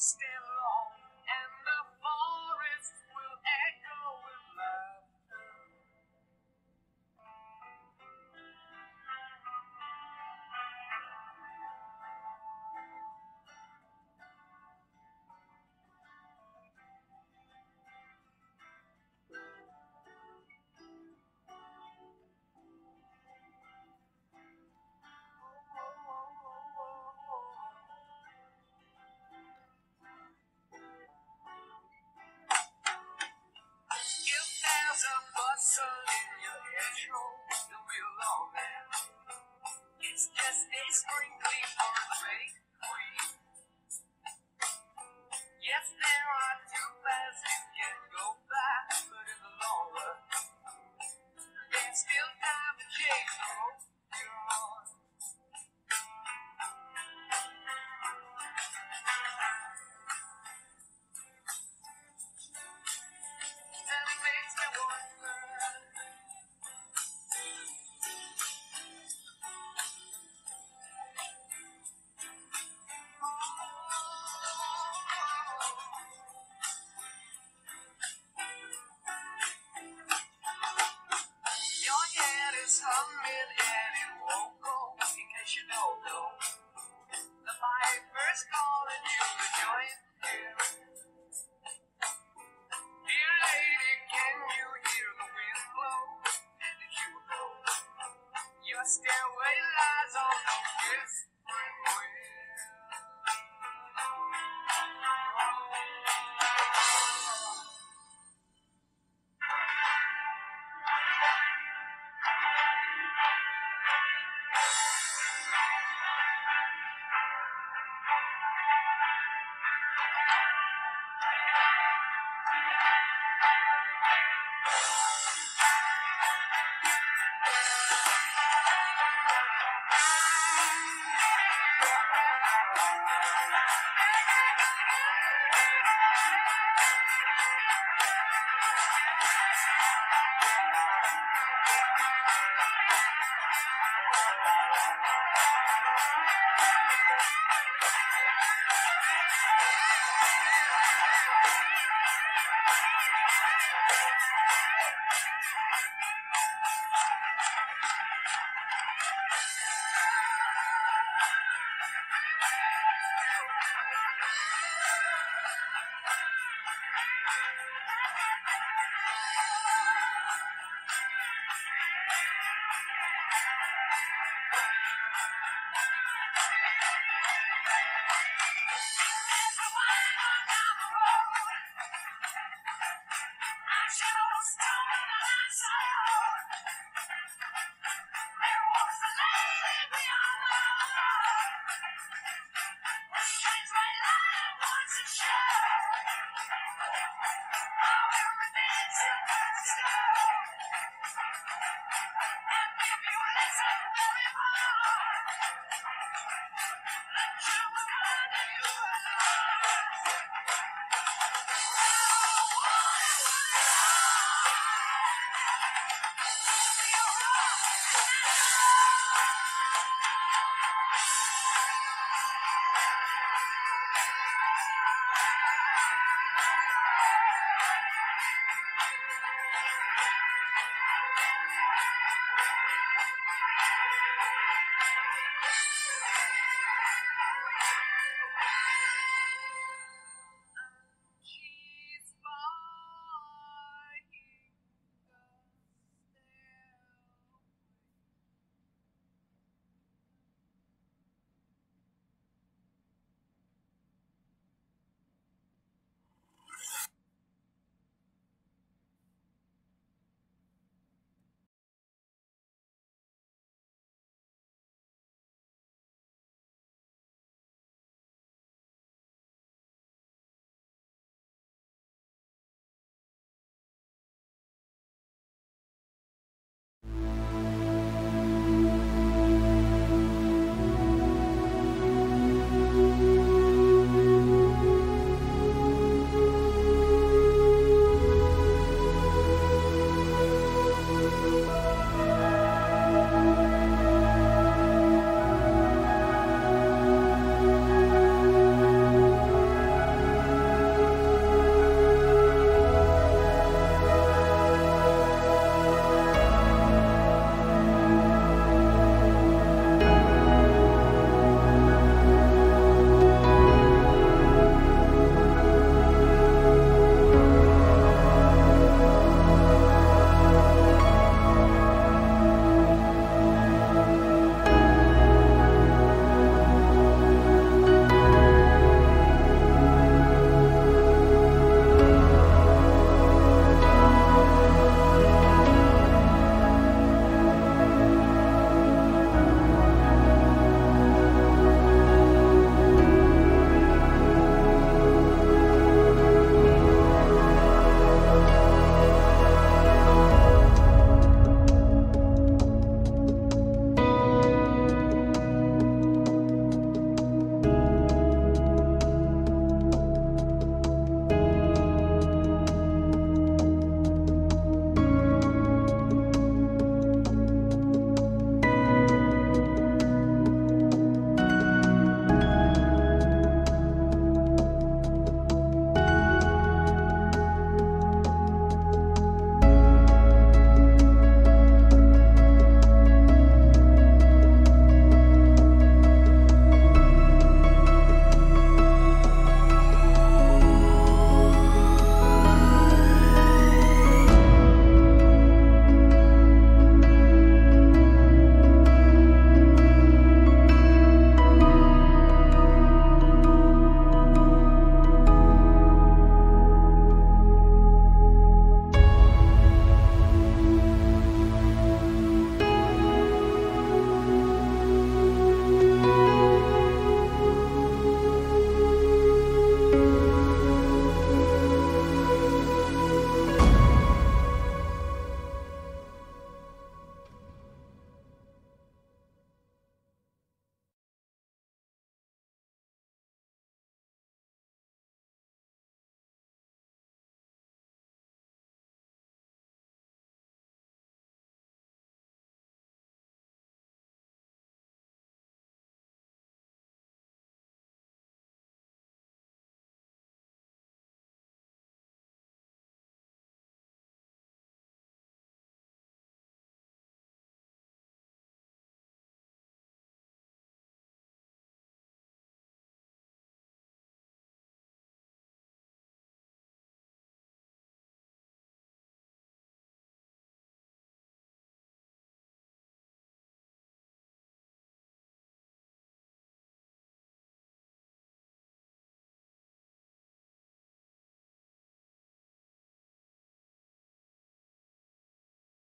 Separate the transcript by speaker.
Speaker 1: Stay